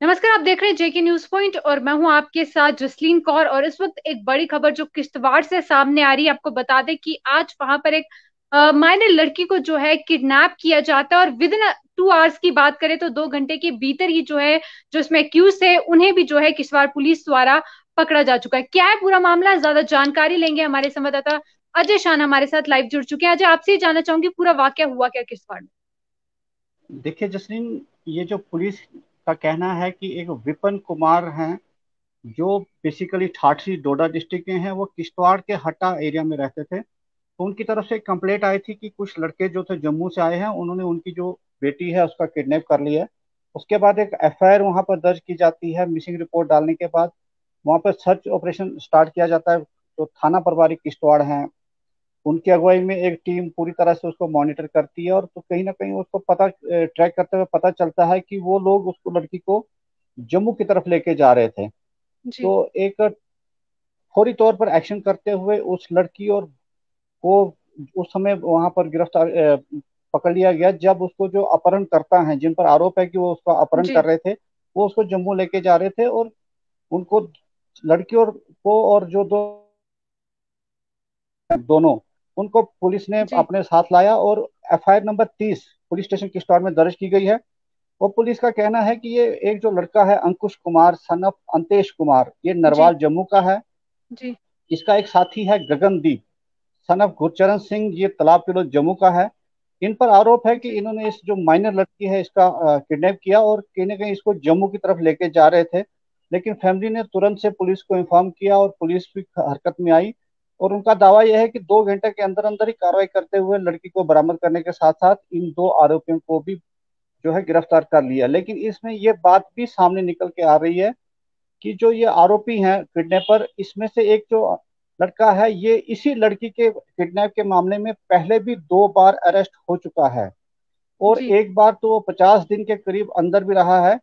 नमस्कार, आप देख रहे हैं जेके न्यूज़ पॉइंट और मैं हूँ आपके साथ जसलीन कौर और इस वक्त एक बड़ी खबर जो किश्तवाड़ से सामने आ रही है, आपको बता दें कि आज वहाँ पर एक मायने लड़की को जो है किडनैप किया जाता है और विद इन टू आवर्स की बात करें तो दो घंटे के भीतर ही जो है, जो इसमें एक्यूज थे उन्हें भी जो है किश्तवाड़ पुलिस द्वारा पकड़ा जा चुका है। क्या है पूरा मामला? ज़्यादा जानकारी लेंगे हमारे संवाददाता अजय शान हमारे साथ लाइव जुड़ चुके हैं। अजय, आपसे ही जानना चाहूँगी, पूरा वाक्य हुआ क्या किश्तवाड़ में? देखिए जसलीन, ये जो पुलिस का कहना है कि एक विपन कुमार हैं, जो बेसिकली ठाठी डोडा डिस्ट्रिक्ट के हैं, वो किश्तवाड़ के हट्टा एरिया में रहते थे। तो उनकी तरफ़ से कंप्लेंट आई थी कि कुछ लड़के जो थे जम्मू से आए हैं, उन्होंने उनकी जो बेटी है उसका किडनैप कर लिया है। उसके बाद एक एफ़ आई वहाँ पर दर्ज की जाती है मिसिंग रिपोर्ट डालने के बाद। वहाँ पर सर्च ऑपरेशन स्टार्ट किया जाता है, जो थाना प्रभारी किश्तवाड़ हैं। उनकी अगुवाई में एक टीम पूरी तरह से उसको मॉनिटर करती है और तो कहीं ना कहीं उसको पता ट्रैक करते हुए पता चलता है कि वो लोग उसको लड़की को जम्मू की तरफ़ लेके जा रहे थे। तो एक फौरी तौर पर एक्शन करते हुए उस लड़की और को उस समय वहाँ पर गिरफ़्तार पकड़ लिया गया। जब उसको जो अपहरण करता है जिन पर आरोप है कि वो उसका अपहरण कर रहे थे वो उसको जम्मू लेके जा रहे थे और उनको लड़की और को और जो दो दोनों उनको पुलिस ने अपने साथ लाया और एफ़ नंबर तीस पुलिस स्टेशन की स्टोर में दर्ज की गई है। और पुलिस का कहना है कि ये एक जो लड़का है अंकुश कुमार सनफ अंतेश कुमार ये नरवाल जम्मू का है। जी। इसका एक साथी है गगनदीप। सनफ गुरचरण सिंह ये तालाब किलो जम्मू का है। इन पर आरोप है कि इन्होंने इस जो माइनर लड़की है इसका किडनैप किया और कहीं ना कहीं इसको जम्मू की तरफ़ लेके जा रहे थे। लेकिन फैमिली ने तुरंत से पुलिस को इन्फॉर्म किया और पुलिस भी हरकत में आई। और उनका दावा यह है कि दो घंटे के अंदर अंदर ही कार्रवाई करते हुए लड़की को बरामद करने के साथ साथ इन दो आरोपियों को भी जो है गिरफ़्तार कर लिया। लेकिन इसमें यह बात भी सामने निकल के आ रही है कि जो ये आरोपी हैं किडनैपर इसमें से एक जो लड़का है ये इसी लड़की के किडनैप के मामले में पहले भी दो बार अरेस्ट हो चुका है। और एक बार तो वो पचास दिन के करीब अंदर भी रहा है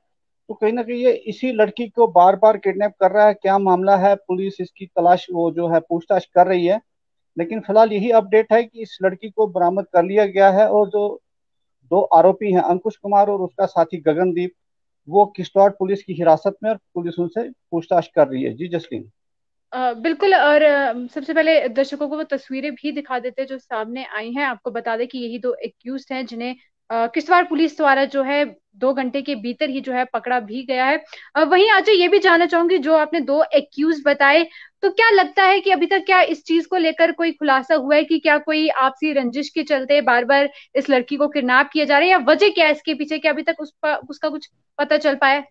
तो कहीं ना कहीं ये इसी लड़की को बार बार किडनैप कर रहा है। क्या मामला है? पुलिस इसकी तलाश, वो जो है, पूछताछ कर रही है। लेकिन फ़िलहाल यही अपडेट है कि इस लड़की को बरामद कर लिया गया है और जो दो आरोपी हैं, अंकुश कुमार और उसका साथी गगनदीप, वो किश्तवाड़ पुलिस की हिरासत में और पुलिस उनसे पूछताछ कर रही है। जी, जसलीन। बिल्कुल, और सबसे पहले दर्शकों को वो तस्वीरें भी दिखा देते हैं जो सामने आई हैं। आपको बता दें कि यही दो एक्यूज हैं जिन्हें किश्तवाड़ पुलिस द्वारा जो है दो घंटे के भीतर ही जो है पकड़ा भी गया है। वहीं आज ये भी जानना चाहूँगी जो आपने दो एक्यूज बताए तो क्या लगता है कि अभी तक क्या इस चीज़ को लेकर कोई खुलासा हुआ है कि क्या कोई आपसी रंजिश के चलते बार बार इस लड़की को किडनैप किया जा रहा है या वजह क्या है इसके पीछे क्या अभी तक उस पर, उसका कुछ पता चल पाया?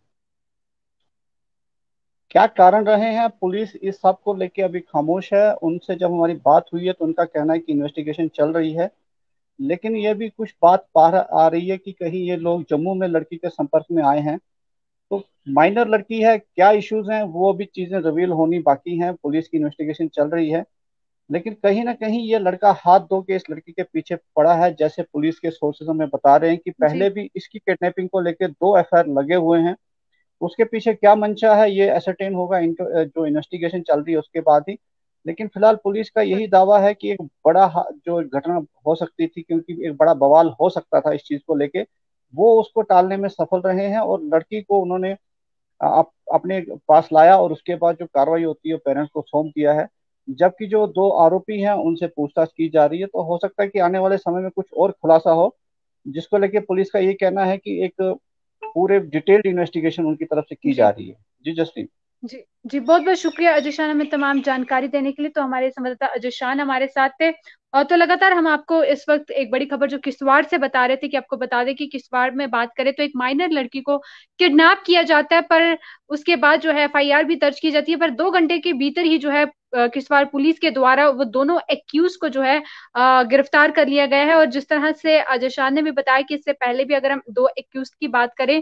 क्या कारण रहे हैं? पुलिस इस सबको लेके अभी खामोश है। उनसे जब हमारी बात हुई है तो उनका कहना है कि इन्वेस्टिगेशन चल रही है। लेकिन ये भी कुछ बात बाहर आ रही है कि कहीं ये लोग जम्मू में लड़की के संपर्क में आए हैं। तो माइनर लड़की है क्या इश्यूज़ हैं वो भी चीज़ें रिवील होनी बाकी हैं। पुलिस की इन्वेस्टिगेशन चल रही है। लेकिन कहीं ना कहीं ये लड़का हाथ धो के इस लड़की के पीछे पड़ा है जैसे पुलिस के सोर्सेज हमें बता रहे हैं कि पहले भी इसकी किडनैपिंग को लेकर दो एफआईआर लगे हुए हैं। उसके पीछे क्या मंशा है ये एसरटेन होगा जो इन्वेस्टिगेशन चल रही है उसके बाद ही। लेकिन फ़िलहाल पुलिस का यही दावा है कि एक बड़ा जो घटना हो सकती थी क्योंकि एक बड़ा बवाल हो सकता था इस चीज़ को लेके वो उसको टालने में सफल रहे हैं और लड़की को उन्होंने अप, अपने पास लाया और उसके बाद जो कार्रवाई होती है पेरेंट्स को सौंप दिया है। जबकि जो दो आरोपी हैं उनसे पूछताछ की जा रही है तो हो सकता है कि आने वाले समय में कुछ और खुलासा हो जिसको लेके पुलिस का ये कहना है कि एक पूरे डिटेल्ड इन्वेस्टिगेशन उनकी तरफ़ से की जा। रही है। जी जसलीन। जी जी, बहुत बहुत शुक्रिया अजय शान हमें तमाम जानकारी देने के लिए। तो हमारे संवाददाता अजय शान हमारे साथ थे। और तो लगातार हम आपको इस वक्त एक बड़ी खबर जो किश्तवाड़ से बता रहे थे कि आपको बता दें कि किश्तवाड़ में बात करें तो एक माइनर लड़की को किडनैप किया जाता है, पर उसके बाद जो है एफआईआर भी दर्ज की जाती है, पर दो घंटे के भीतर ही जो है किश्तवाड़ पुलिस के द्वारा वो दोनों एक्यूज को जो है गिरफ़्तार कर लिया गया है। और जिस तरह से अजय शाह ने भी बताया कि इससे पहले भी अगर हम दो एक्यूज की बात करें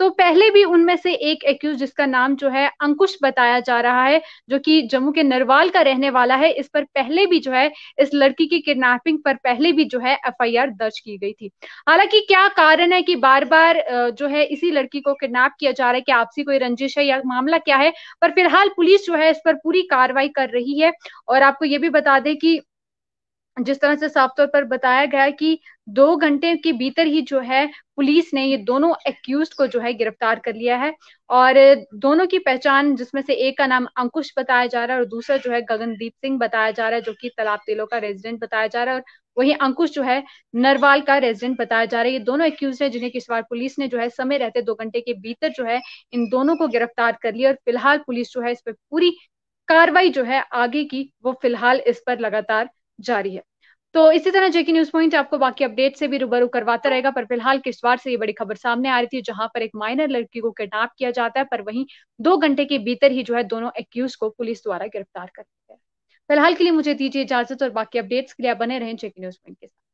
तो पहले भी उनमें से एक एक्यूज जिसका नाम जो है अंकुश बताया जा रहा है, जो कि जम्मू के नरवाल का रहने वाला है, इस पर पहले भी जो है, इस लड़की की किडनैपिंग पर पहले भी जो है एफआईआर दर्ज की गई थी। हालाँकि क्या कारण है कि बार बार जो है इसी लड़की को किडनैप किया जा रहा है, कि आपसी कोई रंजिश है या मामला क्या है, पर फ़िलहाल पुलिस जो है इस पर पूरी कार्रवाई कर रही है। और आपको ये भी बता दें कि जिस तरह से साफ़ तौर पर बताया गया कि दो घंटे के भीतर ही जो है पुलिस ने ये दोनों एक्यूज को जो है गिरफ़्तार कर लिया है और दोनों की पहचान, जिसमें से एक का नाम अंकुश बताया जा रहा है और दूसरा जो है गगनदीप सिंह बताया जा रहा है, जो कि तालाब तेलो का रेजिडेंट बताया जा रहा है और वही अंकुश जो है नरवाल का रेजिडेंट बताया जा रहा है। ये दोनों एक्यूज है जिन्हें बार पुलिस ने जो है समय रहते दो घंटे के भीतर जो है इन दोनों को गिरफ़्तार कर लिया और फ़िलहाल पुलिस जो है इस पर पूरी कार्रवाई जो है आगे की वो फ़िलहाल इस पर लगातार जारी है। तो इसी तरह जेकी न्यूज़ पॉइंट आपको बाकी अपडेट से भी रूबरू करवाता रहेगा, पर फ़िलहाल किश्तवाड़ से ये बड़ी खबर सामने आ रही थी, जहाँ पर एक माइनर लड़की को किडनैप किया जाता है, पर वहीं दो घंटे के भीतर ही जो है दोनों एक्यूज को पुलिस द्वारा गिरफ़्तार कर लिया फ़िलहाल के लिए मुझे दीजिए इजाज़त और बाकी अपडेट्स के लिए बने रहें जेकी न्यूज़ पॉइंट के साथ।